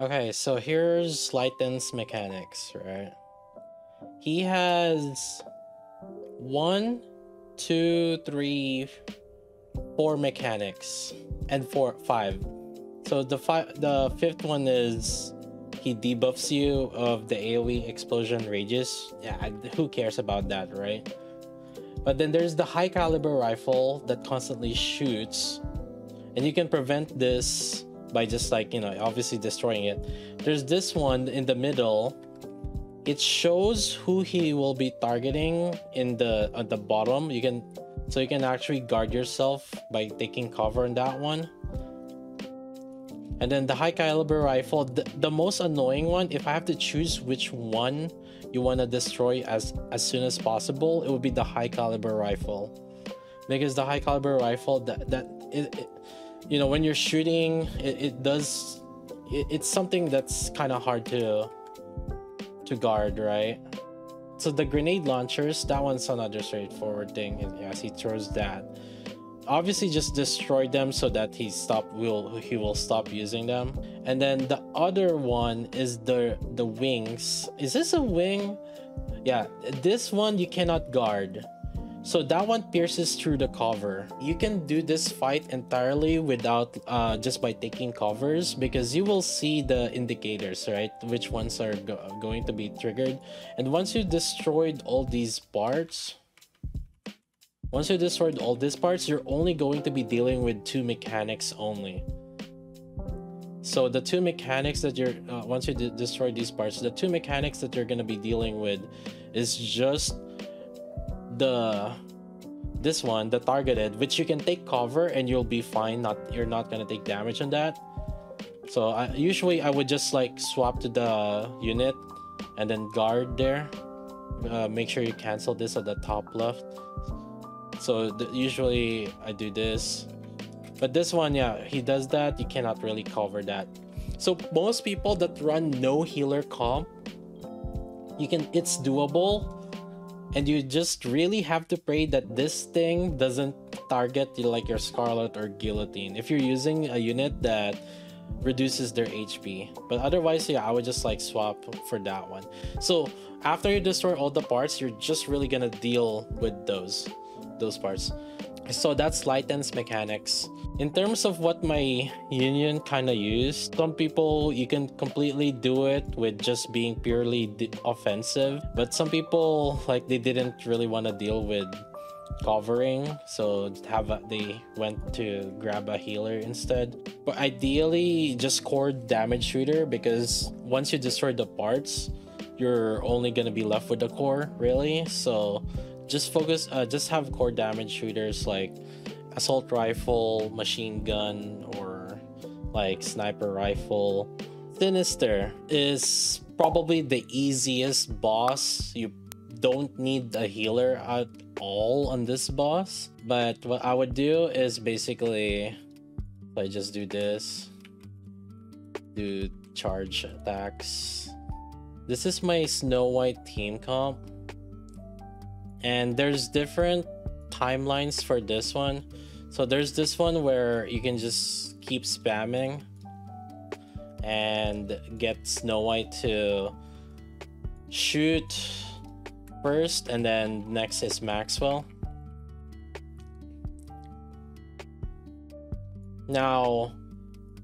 Okay, so here's Laitance mechanics, right? He has one, two, three, four mechanics, and four, five. So the five, the fifth one is he debuffs you of the AOE explosion rages. Yeah, who cares about that, right? But then there's the high caliber rifle that constantly shoots, and you can prevent this by just like you know obviously destroying it. There's this one in the middle. It shows who he will be targeting in the at the bottom. You can so you can actually guard yourself by taking cover in that one. And then the high caliber rifle the, the most annoying one if i have to choose which one you want to destroy as as soon as possible it would be the high caliber rifle. Because the high caliber rifle that that it, it you know when you're shooting it, it does it, it's something that's kind of hard to to guard right? So the grenade launchers that one's another straightforward thing and yes he throws that. Obviously just destroy them so that he stop will he will stop using them. And then the other one is the the wings. Is this a wing? Yeah this one you cannot guard so that one pierces through the cover. You can do this fight entirely without uh, just by taking covers because you will see the indicators, right? Which ones are go going to be triggered. And once you destroyed all these parts, once you destroyed all these parts, you're only going to be dealing with two mechanics only. So the two mechanics that you're, uh, once you destroy these parts, the two mechanics that you're going to be dealing with is just the this one the targeted which you can take cover and you'll be fine not you're not gonna take damage on that. So I, usually i would just like swap to the unit and then guard there. Uh, make sure you cancel this at the top left. So usually i do this. But this one yeah he does that. You cannot really cover that. So most people that run no healer comp you can it's doable and you just really have to pray that this thing doesn't target like your Scarlet or Guillotine. If you're using a unit that reduces their HP. But otherwise, yeah, I would just like swap for that one. So after you destroy all the parts, you're just really gonna deal with those those parts. So that's Laitance mechanics. In terms of what my union kind of used, some people you can completely do it with just being purely offensive, but some people like they didn't really want to deal with covering, so have a, they went to grab a healer instead. But ideally, just core damage shooter because once you destroy the parts, you're only gonna be left with the core, really. So just focus uh, just have core damage shooters like assault rifle machine gun or like sniper rifle. Sinister is probably the easiest boss. You don't need a healer at all on this boss but what i would do is basically i just do this do charge attacks. This is my snow white team comp and there's different timelines for this one so there's this one where you can just keep spamming and get Snow White to shoot first and then next is Maxwell now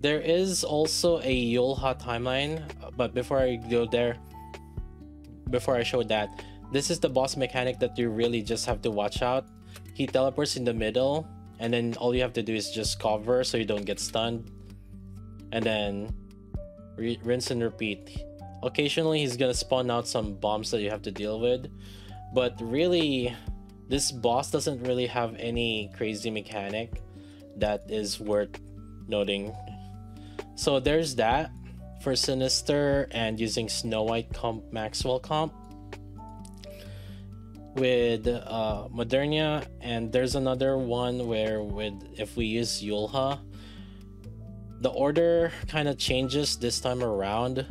there is also a Yulha timeline but before I go there before I show that this is the boss mechanic that you really just have to watch out. He teleports in the middle, and then all you have to do is just cover so you don't get stunned. And then rinse and repeat. Occasionally, he's gonna spawn out some bombs that you have to deal with, but really, this boss doesn't really have any crazy mechanic that is worth noting. So there's that for Sinister and using Snow White comp Maxwell comp with uh, Modernia, and there's another one where with if we use Yulha, the order kind of changes this time around.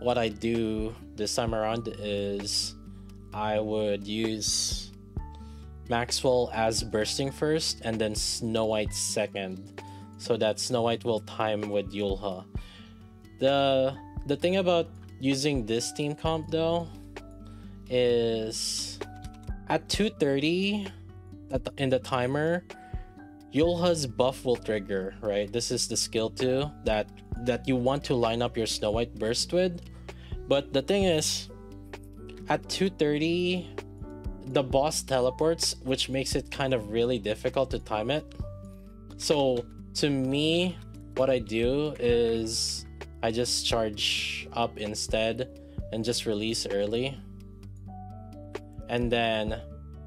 What I do this time around is I would use Maxwell as bursting first and then Snow White second, so that Snow White will time with Yulha. The the thing about using this team comp though is at 230 at the, in the timer Yulha's buff will trigger, right? This is the skill too that that you want to line up your Snow White burst with. But the thing is at 230 the boss teleports, which makes it kind of really difficult to time it. So to me, what I do is I just charge up instead and just release early. And then,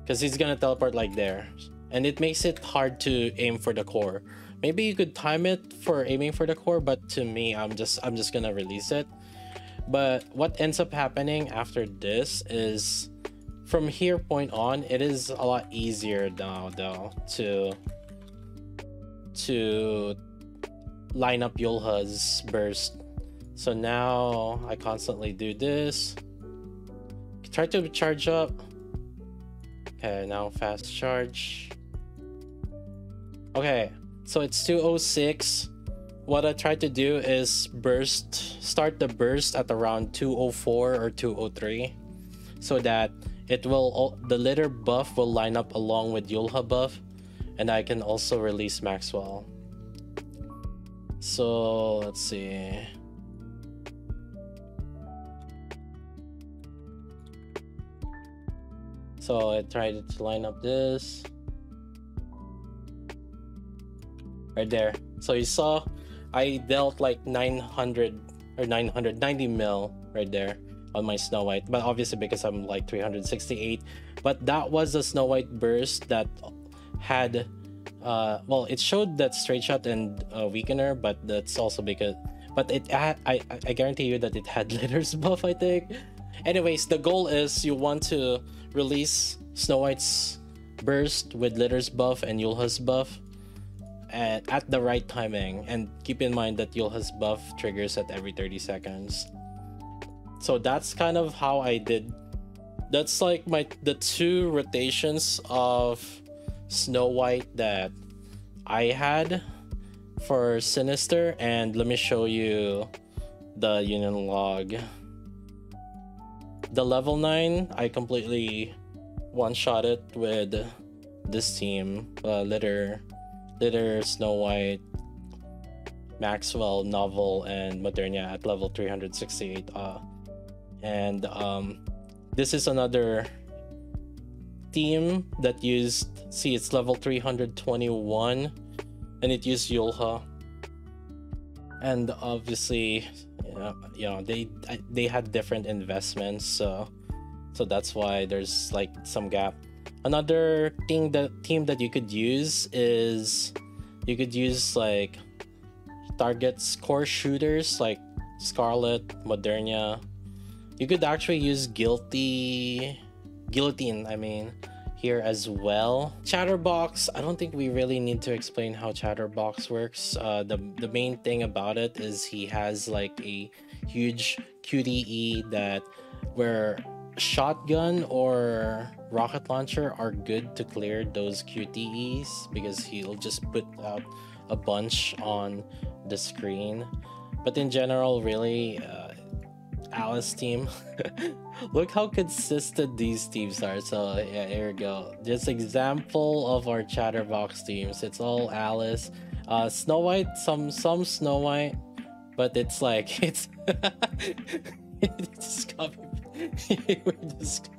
because he's gonna teleport like there. And it makes it hard to aim for the core. Maybe you could time it for aiming for the core, but to me, I'm just I'm just gonna release it. But what ends up happening after this is from here point on, it is a lot easier now though to to line up Yulha's burst. So now I constantly do this. Try to charge up. Okay, now fast charge. Okay, so it's 206. What I try to do is burst, start the burst at around 204 or 203 so that it will the Liter buff will line up along with Yulha buff and I can also release Maxwell. So let's see. So I tried to line up this right there. So you saw I dealt like 900 or 990 mil right there on my Snow White, but obviously because I'm like 368. But that was a Snow White burst that had, uh, well, it showed that straight shot and uh, weakener, but that's also because, but it I, I guarantee you that it had Liter's buff, I think. Anyways, the goal is you want to release Snow White's burst with Liter's buff and Yulha's buff at, at the right timing and keep in mind that Yulha's buff triggers at every 30 seconds so that's kind of how I did. That's like my the two rotations of Snow White that I had for Sinister, and let me show you the Union log. The level 9, I completely one-shot it with this team. Uh, Liter, Liter, Snow White, Maxwell, Novel, and Modernia at level 368. Uh, and um, this is another team that used see it's level 321 and it used Yulha and obviously know, you know they they had different investments so so that's why there's like some gap. Another thing that team that you could use is you could use like targets core shooters like Scarlet, Modernia, you could actually use guilty guillotine, I mean, here as well. Chatterbox, I don't think we really need to explain how Chatterbox works. Uh, the, the main thing about it is he has like a huge QTE that where shotgun or rocket launcher are good to clear those QTEs because he'll just put out a bunch on the screen. But in general, really, uh, Alice team. Look how consistent these teams are. So yeah, here we go. Just example of our Chatterbox teams. It's all Alice. Uh, Snow White, some some Snow White, but it's like it's it's just copy. we just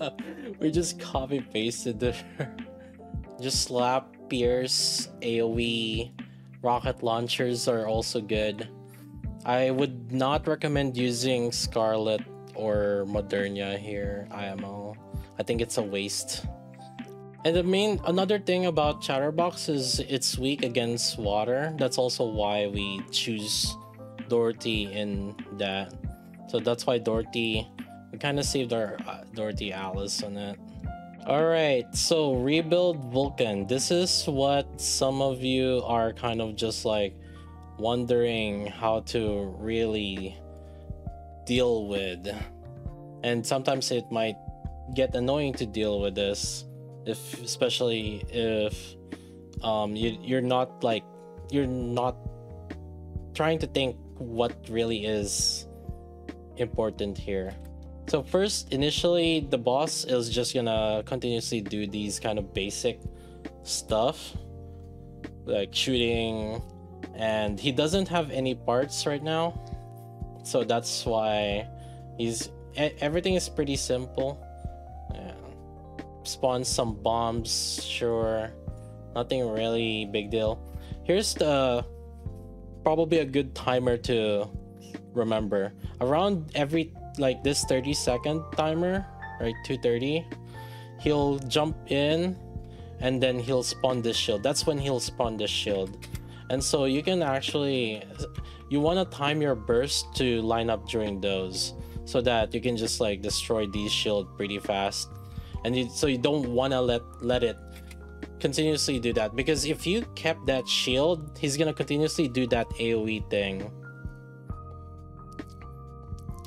we just copy pasted the just slap Pierce AOE rocket launchers are also good. I would not recommend using Scarlet or Modernia here, IMO. I think it's a waste. And the main another thing about Chatterbox is it's weak against water. That's also why we choose Dorothy in that. So that's why Dorothy we kind of saved our uh, Dorothy Alice on it. All right, so rebuild Vulcan. This is what some of you are kind of just like wondering how to really deal with. And sometimes it might get annoying to deal with this, if especially if um, you, you're not like you're not trying to think what really is important here. So first, initially, the boss is just gonna continuously do these kind of basic stuff, like shooting, and he doesn't have any parts right now, so that's why he's everything is pretty simple. Yeah. Spawn some bombs, sure, nothing really big deal. Here's the probably a good timer to remember. Around every like this 30 second timer, right? 230, he'll jump in and then he'll spawn this shield. That's when he'll spawn this shield. And so you can actually you want to time your burst to line up during those so that you can just like destroy these shield pretty fast. And you, so you don't want to let let it continuously do that because if you kept that shield, he's going to continuously do that AoE thing.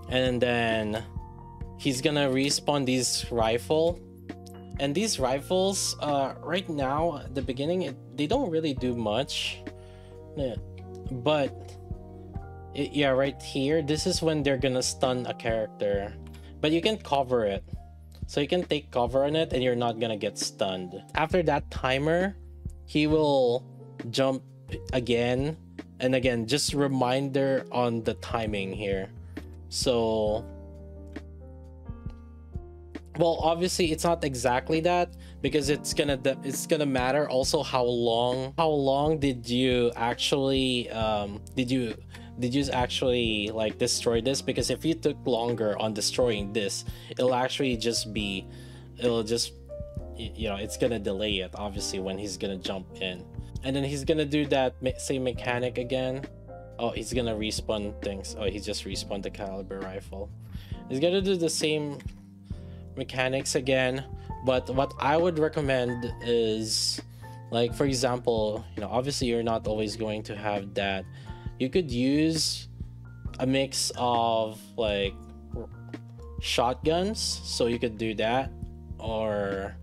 And then he's gonna respawn these rifle. And these rifles uh right now at the beginning it, they don't really do much yeah. but it, yeah right here this is when they're gonna stun a character. But you can cover it. So you can take cover on it and you're not gonna get stunned. After that timer he will jump again and again. Just reminder on the timing here. So, well, obviously it's not exactly that because it's gonna it's gonna matter also how long how long did you actually um, did you did you actually like destroy this because if you took longer on destroying this it'll actually just be it'll just you know it's gonna delay it obviously when he's gonna jump in and then he's gonna do that same mechanic again Oh, he's gonna respawn things. Oh, he just respawned the caliber rifle. He's gonna do the same mechanics again, but what I would recommend is like for example, you know, obviously you're not always going to have that. You could use a mix of like shotguns, so you could do that or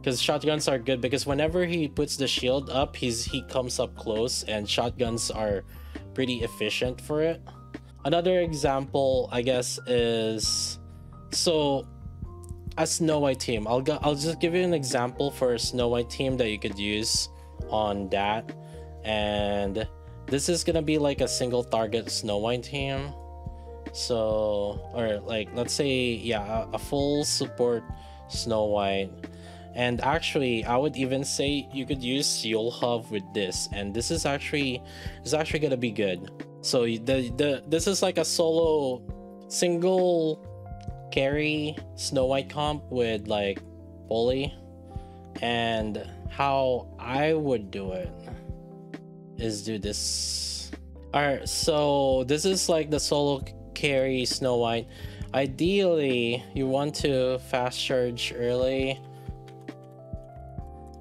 because shotguns are good because whenever he puts the shield up he's he comes up close and shotguns are pretty efficient for it. Another example, I guess, is so a Snow White team. I'll go, I'll just give you an example for a Snow White team that you could use on that, and this is gonna be like a single target Snow White team. So, or like let's say, yeah, a, a full support Snow White and actually i would even say you could use Yulhav with this and this is actually is actually gonna be good so the the this is like a solo single carry snow white comp with like bully and how i would do it is do this. All right so this is like the solo carry snow white. Ideally you want to fast charge early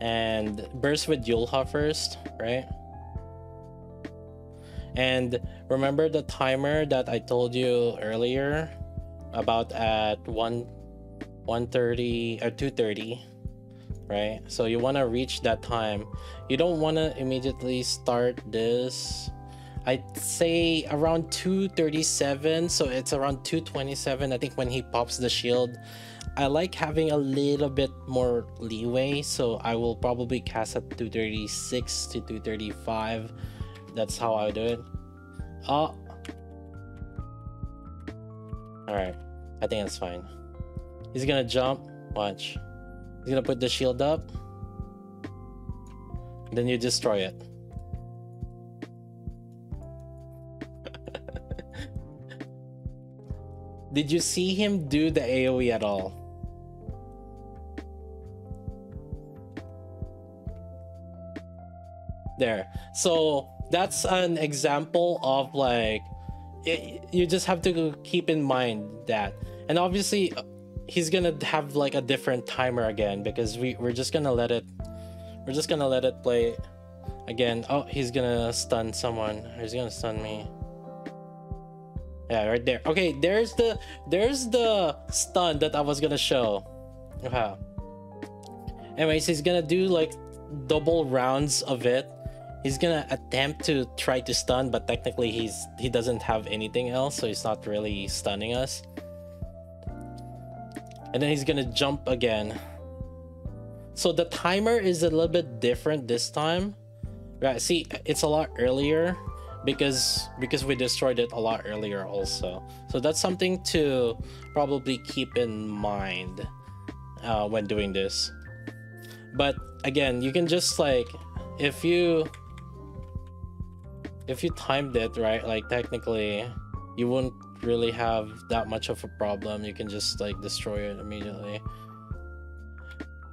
and burst with Yulha first, right? And remember the timer that I told you earlier about at 1 130 or 230 right so you want to reach that time you don't want to immediately start this i'd say around 237 so it's around 227 i think when he pops the shield I like having a little bit more leeway, so I will probably cast at 236 to 235. That's how I do it. Oh. Alright. I think that's fine. He's gonna jump. Watch. He's gonna put the shield up. Then you destroy it. Did you see him do the AoE at all? there so that's an example of like it, you just have to keep in mind that. And obviously he's gonna have like a different timer again because we, we're just gonna let it we're just gonna let it play again. Oh he's gonna stun someone. He's gonna stun me. Yeah right there. Okay there's the there's the stun that i was gonna show. Okay anyways he's gonna do like double rounds of it he's gonna attempt to try to stun, but technically he's he doesn't have anything else, so he's not really stunning us. And then he's gonna jump again. So the timer is a little bit different this time. Right, see, it's a lot earlier because because we destroyed it a lot earlier also. So that's something to probably keep in mind uh, when doing this. But again, you can just like if you if you timed it right, like technically you wouldn't really have that much of a problem. You can just like destroy it immediately.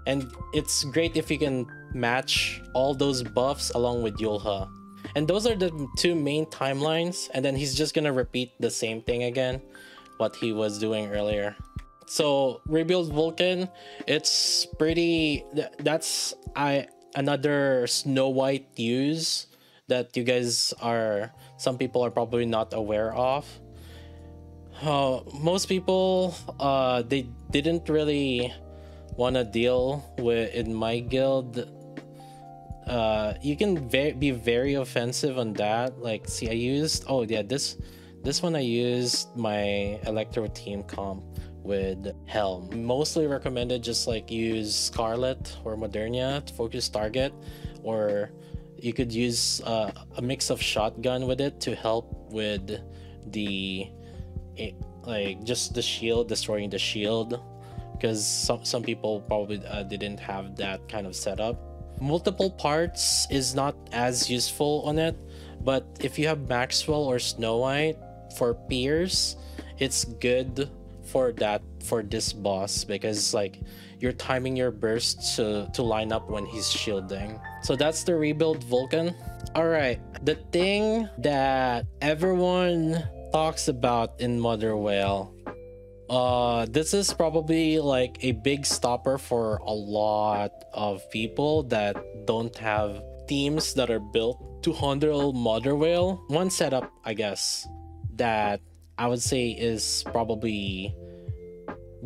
And it's great if you can match all those buffs along with Yulha. And those are the two main timelines, and then he's just gonna repeat the same thing again, what he was doing earlier. So rebuild Vulcan, it's pretty. That's I another Snow White use that you guys are. Some people are probably not aware of. Uh, most people, uh, they didn't really want to deal with in my guild uh you can ve- be very offensive on that like see i used oh yeah this this one i used my electro team comp with helm mostly recommended just like use scarlet or modernia to focus target or you could use uh, a mix of shotgun with it to help with the it, like just the shield destroying the shield. Because some, some people probably uh, didn't have that kind of setup. Multiple parts is not as useful on it but if you have maxwell or snow white for Pierce it's good for that for this boss because like you're timing your bursts to to line up when he's shielding. So that's the rebuild vulcan. All right the thing that everyone talks about in mother whale uh this is probably like a big stopper for a lot of people that don't have teams that are built to handle mother whale. One setup i guess that i would say is probably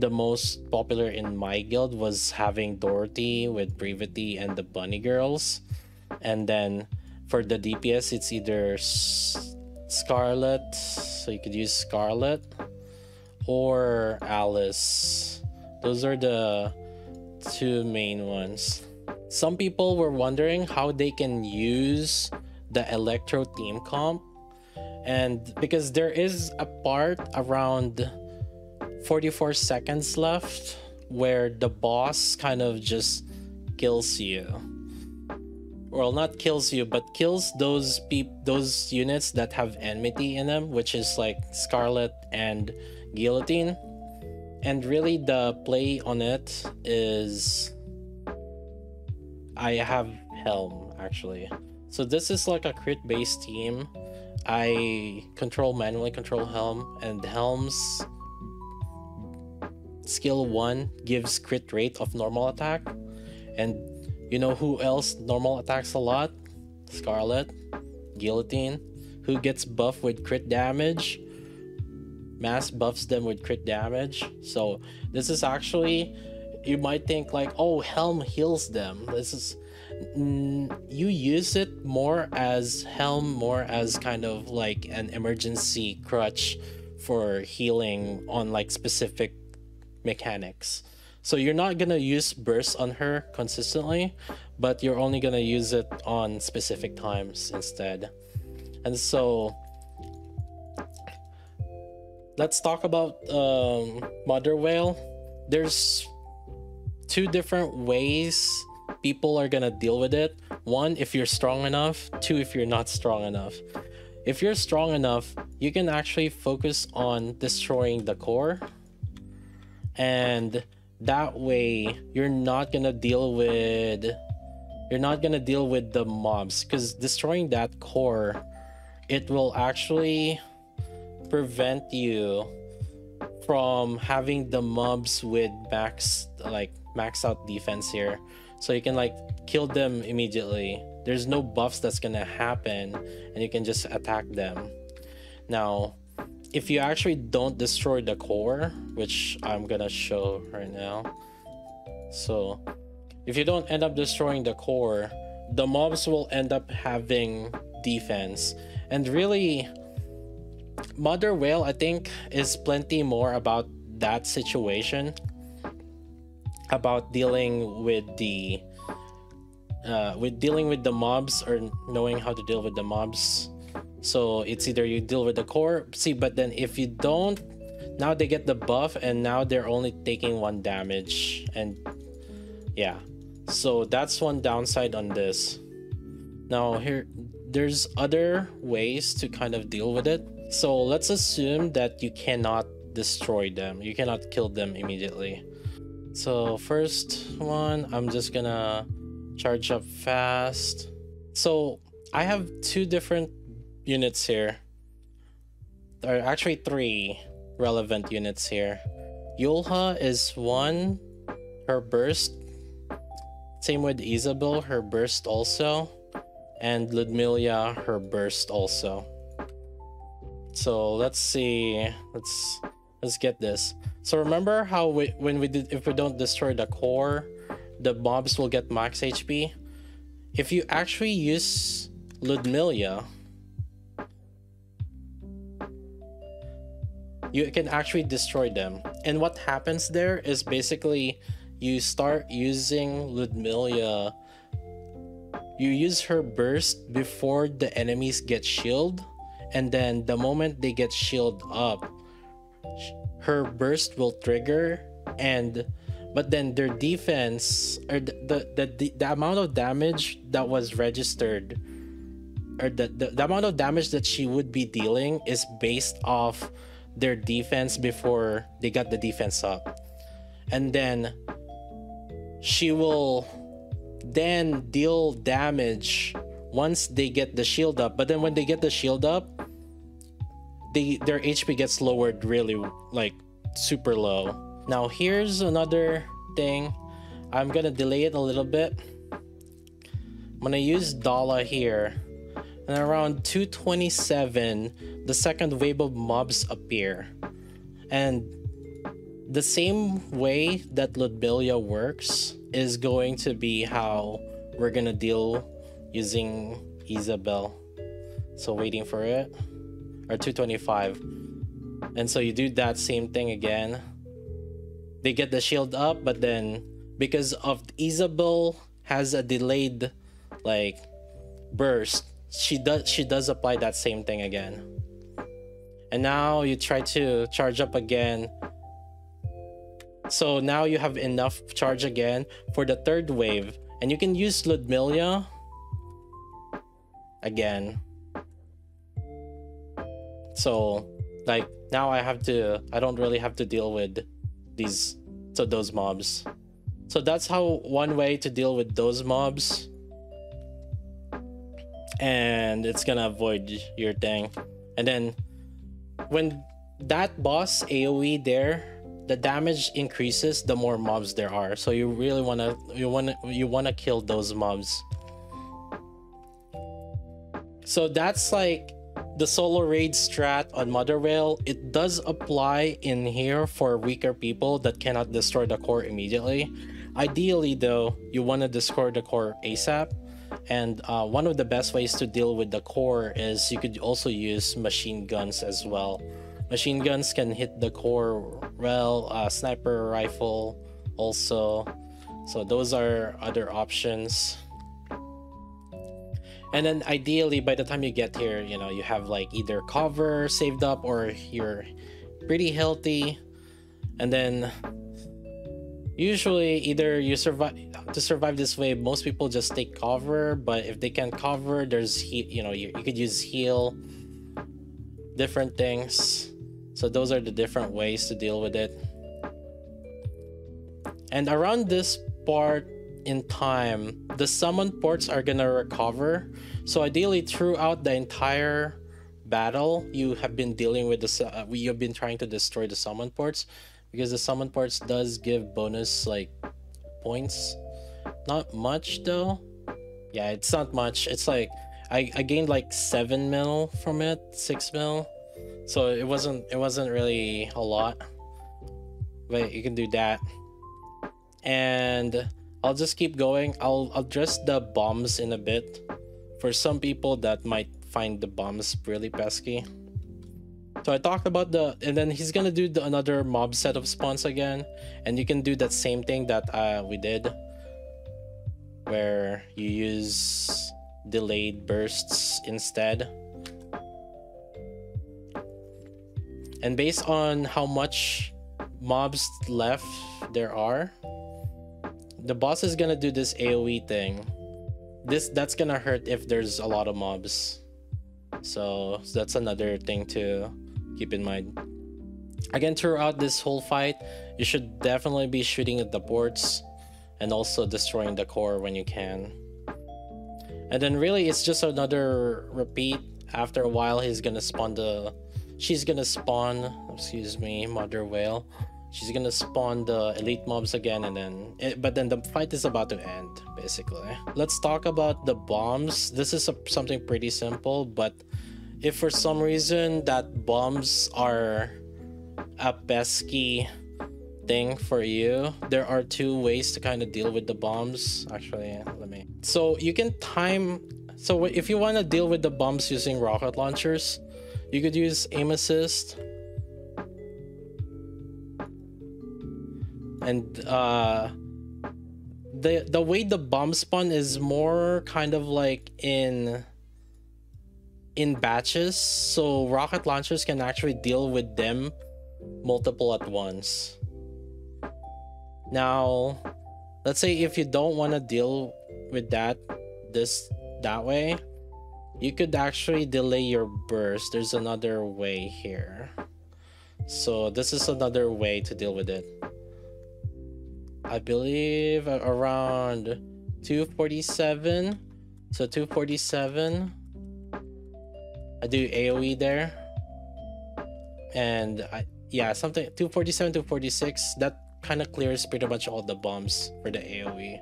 the most popular in my guild was having dorothy with brevity and the bunny girls and then for the dps it's either scarlet so you could use scarlet or Alice. Those are the two main ones. Some people were wondering how they can use the Electro team comp. And because there is a part around 44 seconds left where the boss kind of just kills you. Well, not kills you, but kills those peop- those units that have enmity in them, which is like Scarlet and guillotine. And really the play on it is i have helm actually. So this is like a crit based team. I control manually control helm and helm's skill 1 gives crit rate of normal attack and you know who else normal attacks a lot scarlet guillotine who gets buffed with crit damage mass buffs them with crit damage. So this is actually, you might think like, oh, Helm heals them. This is, mm, you use it more as Helm, more as kind of like an emergency crutch for healing on like specific mechanics. So you're not gonna use burst on her consistently, but you're only gonna use it on specific times instead. And so let's talk about um, mother whale. There's two different ways people are gonna deal with it. One, if you're strong enough. Two, if you're not strong enough. If you're strong enough, you can actually focus on destroying the core. And that way, you're not gonna deal with you're not gonna deal with the mobs. Because destroying that core it will actually prevent you from having the mobs with max like max out defense here. So you can like kill them immediately. There's no buffs that's gonna happen and you can just attack them. Now if you actually don't destroy the core which i'm gonna show right now so if you don't end up destroying the core the mobs will end up having defense. And really, Mother Whale, I think, is plenty more about that situation. About dealing with the uh, with dealing with the mobs or knowing how to deal with the mobs. So it's either you deal with the core, see, but then if you don't, now they get the buff and now they're only taking one damage. And yeah, so that's one downside on this. Now here, there's other ways to kind of deal with it. So let's assume that you cannot destroy them. You cannot kill them immediately. So first one, I'm just gonna charge up fast. So I have two different units here. There are actually three relevant units here. Yulha is one, her burst. Same with Isabel, her burst also. And Ludmilla, her burst also. So let's see. Let's let's get this. So remember how we, when we did if we don't destroy the core, the mobs will get max HP. If you actually use Ludmilla, you can actually destroy them. And what happens there is basically you start using Ludmilla. You use her burst before the enemies get shield, and then the moment they get shield up, her burst will trigger and but then their defense or the the, the, the amount of damage that was registered or the, the, the amount of damage that she would be dealing is based off their defense before they got the defense up and then she will then deal damage once they get the shield up but then when they get the shield up they their hp gets lowered really like super low now here's another thing. I'm gonna delay it a little bit. I'm gonna use Dala here. And around 227, the second wave of mobs appear. And the same way that Ludmilla works is going to be how we're gonna deal using Isabel. So waiting for it. Or 225. And so you do that same thing again they get the shield up, but then because of Isabel has a delayed like burst, she does she does apply that same thing again. And now you try to charge up again. So now you have enough charge again for the third wave. And you can use Ludmilla again. So like now I have to I don't really have to deal with these so those mobs. So that's how one way to deal with those mobs. And it's gonna avoid your thing. And then when that boss AoE there, the damage increases the more mobs there are. So you really wanna you wanna you wanna kill those mobs. So that's like the solo raid strat on Mother Whale, it does apply in here for weaker people that cannot destroy the core immediately. Ideally though, you want to destroy the core ASAP. And uh, one of the best ways to deal with the core is you could also use machine guns as well. Machine guns can hit the core well, uh, sniper rifle also. So those are other options and then ideally by the time you get here you know you have like either cover saved up or you're pretty healthy and then usually either you survive to survive this way most people just take cover but if they can't cover there's he you know you, you could use heal different things so those are the different ways to deal with it and around this part in time, the summon ports are gonna recover. So ideally, throughout the entire battle, you have been dealing with the uh, you have been trying to destroy the summon ports because the summon ports does give bonus like points. Not much though. Yeah, it's not much. It's like I, I gained like seven mil from it, six mil. So it wasn't it wasn't really a lot. But you can do that. And I'll just keep going. I'll address the bombs in a bit. For some people that might find the bombs really pesky. So I talked about the, and then he's gonna do the, another mob set of spawns again, and you can do that same thing that uh, we did, where you use delayed bursts instead. And based on how much mobs left there are, the boss is gonna do this AoE thing. This that's gonna hurt if there's a lot of mobs. So that's another thing to keep in mind. Again, throughout this whole fight, you should definitely be shooting at the ports and also destroying the core when you can. And then really it's just another repeat. After a while he's gonna spawn the she's gonna spawn excuse me, mother whale. She's gonna spawn the elite mobs again and then it, but then the fight is about to end basically. Let's talk about the bombs. This is a, something pretty simple but if for some reason that bombs are a pesky thing for you. There are two ways to kind of deal with the bombs. Actually let me. So you can time so if you want to deal with the bombs using rocket launchers you could use aim assist. And uh the the way the bomb spawn is more kind of like in in batches. So rocket launchers can actually deal with them multiple at once now, let's say if you don't want to deal with that this that way, you could actually delay your burst. There's another way here. So this is another way to deal with it. I believe around 247. So 247. I do AoE there. And I yeah, something 247 to 46. That kind of clears pretty much all the bombs for the AoE.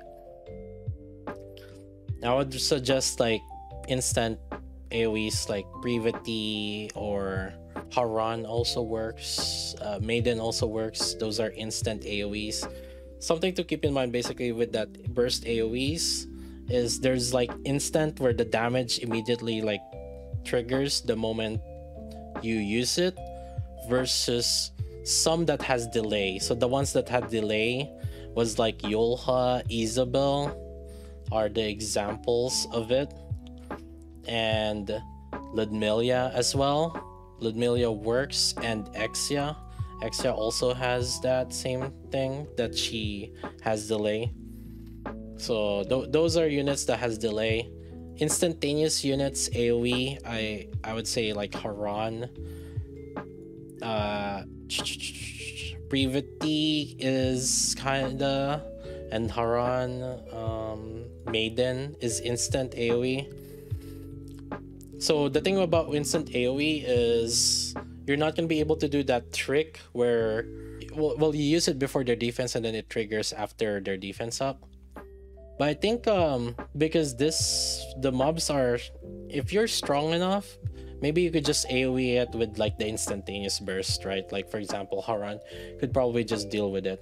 I would suggest like instant AoEs like Brevity or Harran also works. Uh, Maiden also works. Those are instant AoEs. Something to keep in mind basically with that burst AoEs is there's like instant where the damage immediately like triggers the moment you use it versus some that has delay. So the ones that had delay was like Yulha, Isabel are the examples of it. And Ludmilla as well. Ludmilla works and Exia. Exia also has that same thing that she has delay. So th those are units that has delay. Instantaneous units AoE, I I would say like Harran. Uh Brevity is kinda, and Harran um, Maiden is instant AoE. So the thing about instant AoE is you're not gonna be able to do that trick where well, well you use it before their defense and then it triggers after their defense up. But I think um because this the mobs are if you're strong enough, maybe you could just AoE it with like the instantaneous burst, right? Like for example, Harran could probably just deal with it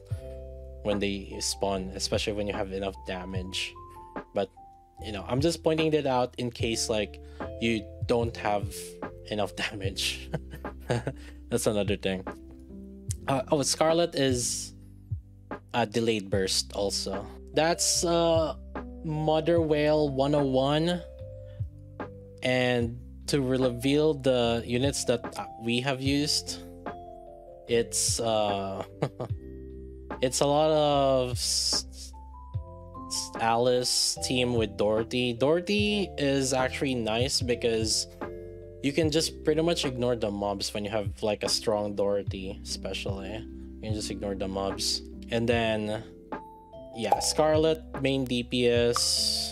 when they spawn, especially when you have enough damage. But you know, I'm just pointing that out in case like you don't have enough damage. That's another thing. Uh, oh, Scarlet is a delayed burst also. That's uh Mother Whale 101 and to reveal the units that we have used it's uh it's a lot of alice team with dorothy. Dorothy is actually nice because you can just pretty much ignore the mobs when you have like a strong dorothy especially. You can just ignore the mobs. And then yeah scarlet main dps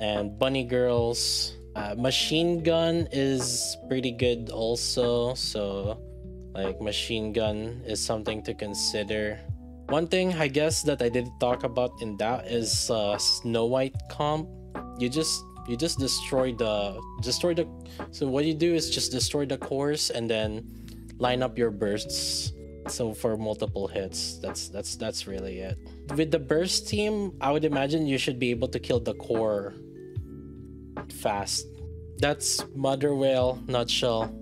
and bunny girls uh, machine gun is pretty good also, so like machine gun is something to consider. One thing I guess that I didn't talk about in that is uh, Snow White comp. You just you just destroy the destroy the so what you do is just destroy the cores and then line up your bursts so for multiple hits that's that's that's really it with the burst team, I would imagine you should be able to kill the core fast. That's Mother Whale nutshell.